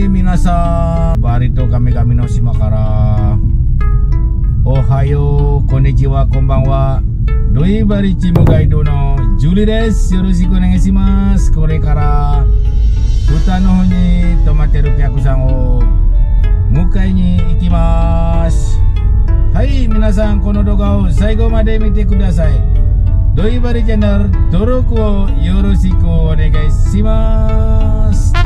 い皆さんバリ島神々の島から。おはようこんにちはこんばんは。ロイバリチームガイドのジュリです。よろしくお願いします。これから歌の方に泊まってるお客さんを迎えに行きます。はい皆さんこの動画を最後まで見てください。ロイバリチャンネル登録をよろしくお願いします。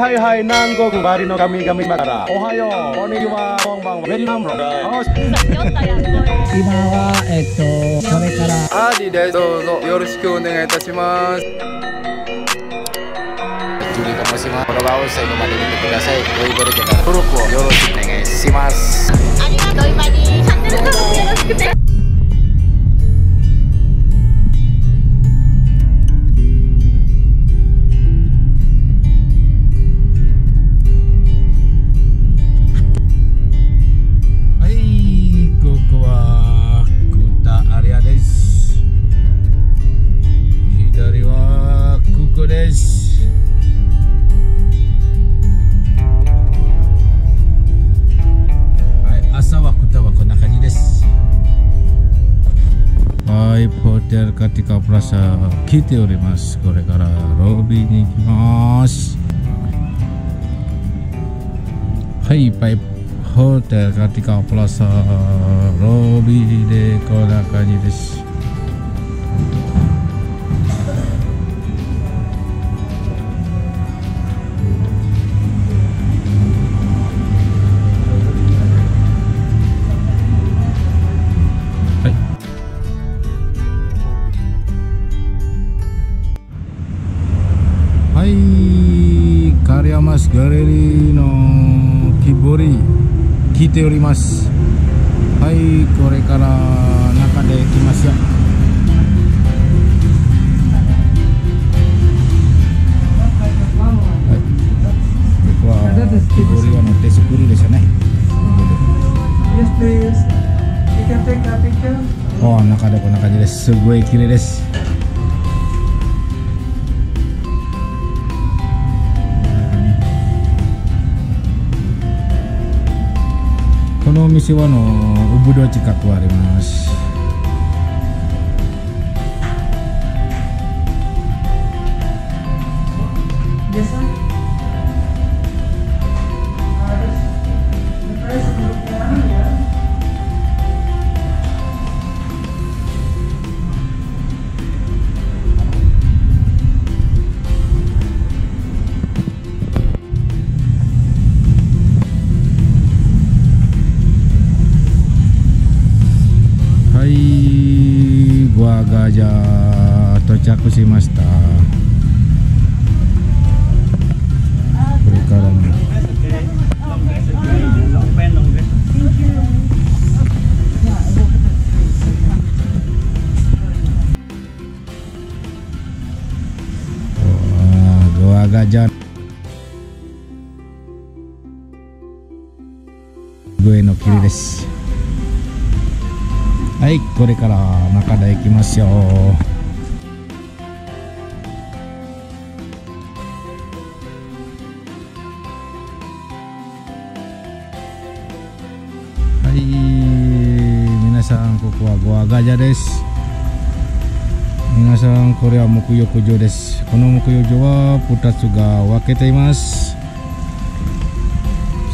はいはいはい南国バリの神々から。おはよう。こんにちは。こんばんは。メリーマンブロ今は、えっと、これから。アーディです。どうぞよろしくお願いいたします。ジュリと申します。この場を最後まで見てください。ロイボルチャンネル登録をよろしくお願いします。ありがとう、今に。チャンネル登録よろしくね。ホテルカティカプラザ来ております。これからロビーに行きます。はい、パイプホテルカティカプラザロビーでこんな感じです。ガレリーの木彫り聞いております。はい、これから中で行きますよ。木彫りはの手作りでね。Picture. お中でこんな感じです。すごい綺麗です。このお店はのウブド近くあります。Yes, sir. 到着しました。これからも上の霧です。はいこれから中で行きましょう。ガジャです。皆さん、これは木浴場です。この木浴場は2つが分けています。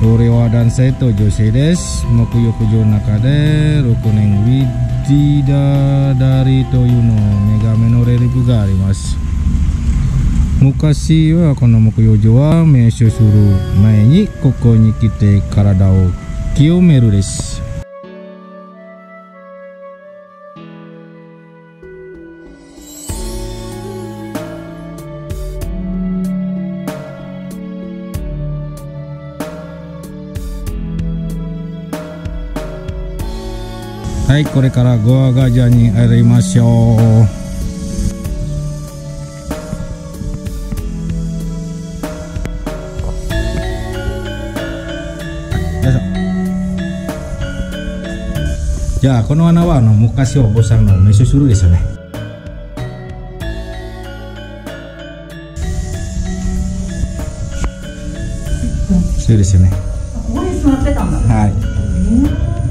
それは男性と女性です。木浴場の中で6年ウィッディダダリというのメガメのレリブがあります。昔はこの木浴場は名所する前にここに来て体を清めるです。はいこれからゴアガジャに入りましょう。じゃあこの穴はあの昔お坊さんの名所するですよね。そうですよね。ここに座ってたんだ。はい、えー。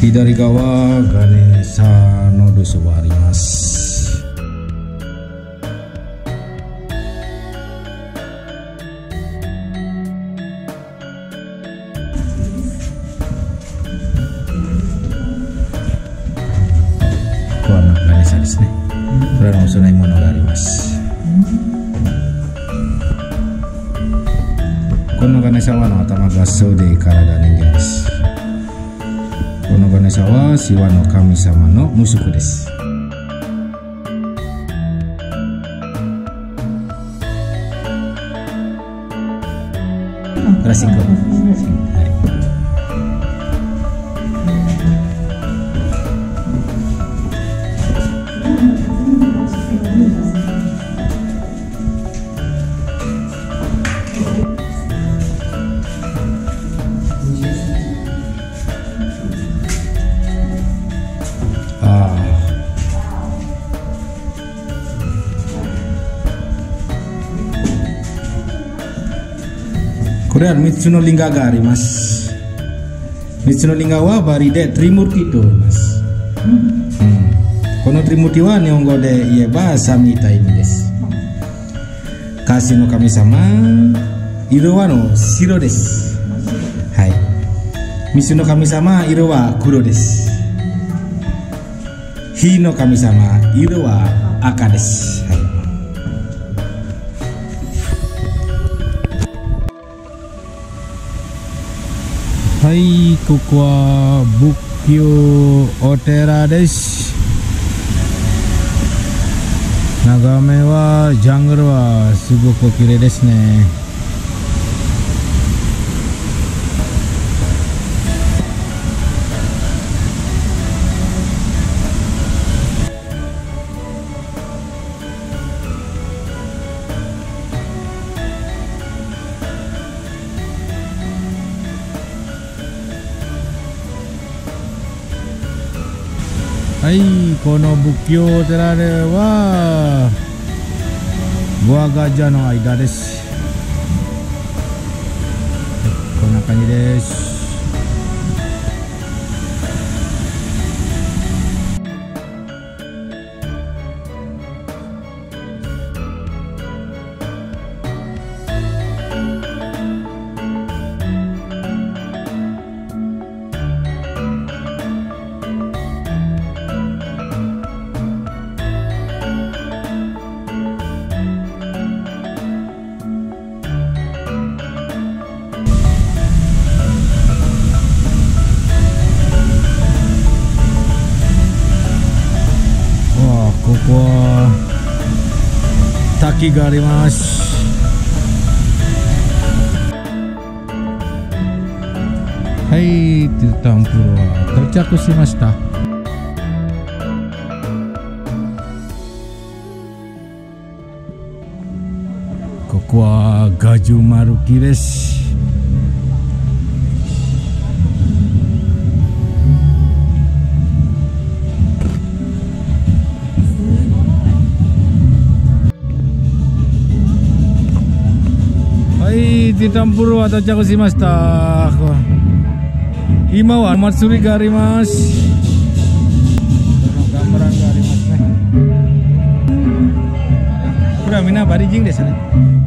左側ガネーサの留守はありますここはガネーサですねこれらのお供え物があります。このガネサはの頭がそうで体人間です。はシワの神様の息子です。ラシンコはいこれは3つのリンガがあります3つのリンガはバリでトリムーティと言います、うんこのトリムーティは日本語で言えば神という意味です歌詞の神様色はの白ですはい水の神様色は黒です火の神様色は赤です、はいはい、ここは仏教お寺です。眺めはジャングルはすごく綺麗ですね。この仏教お寺では、ゴアガジャの間です。はいこんな感じです。滝があります。はい、テュタンプロは到着しました。ここはガジュマルキです。はい、ティタンプロは到着しました。今は祭りがあります。このガンバランがありますね。これはみんなバリ人ですね。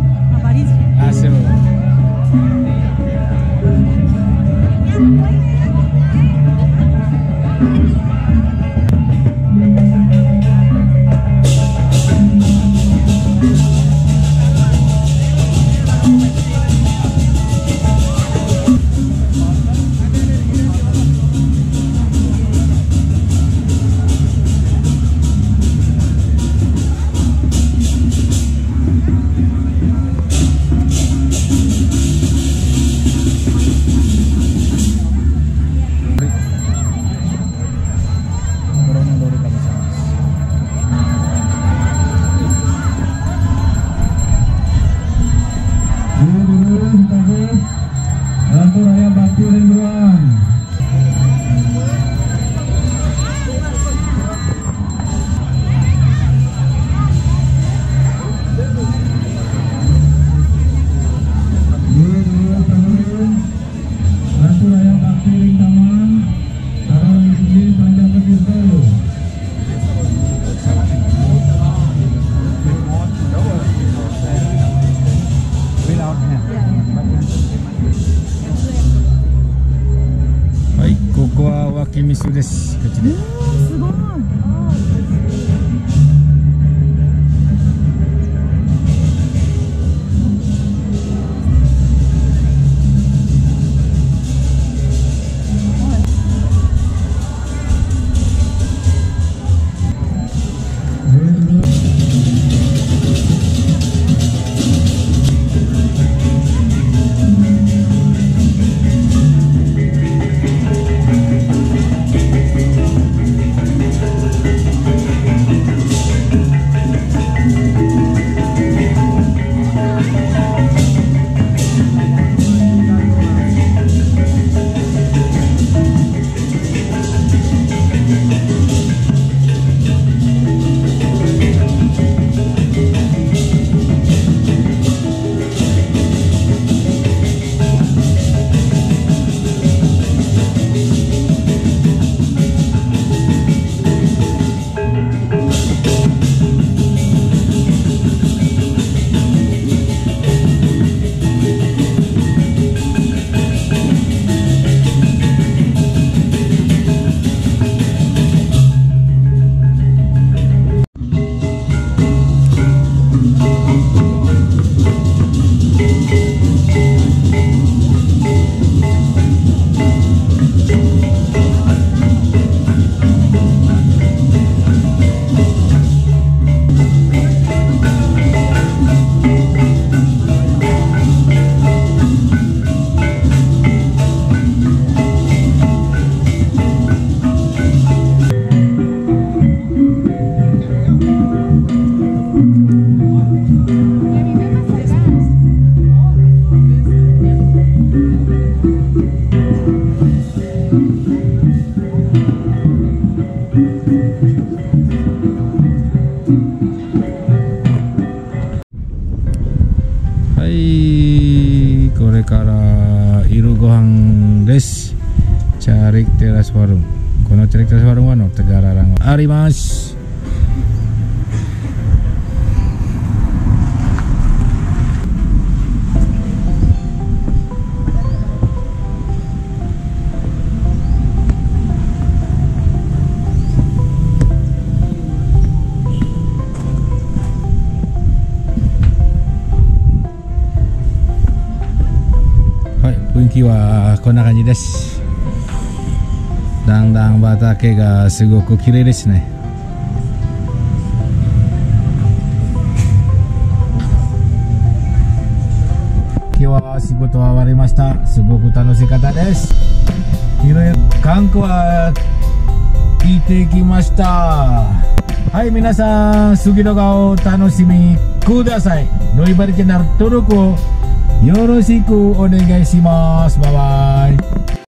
cari teras warung kono cari teras warung mana tegara rango arimas mas はい雰囲気はこんな感じです。だんだん畑がすごく綺麗ですね。今日は仕事は終わりました。すごく楽しかったです。いろいろ観光は聞いてきました。はい皆さん次の動画を楽しみください。ロイバリチャンネル登録を。よろしくお願いしますバイバイ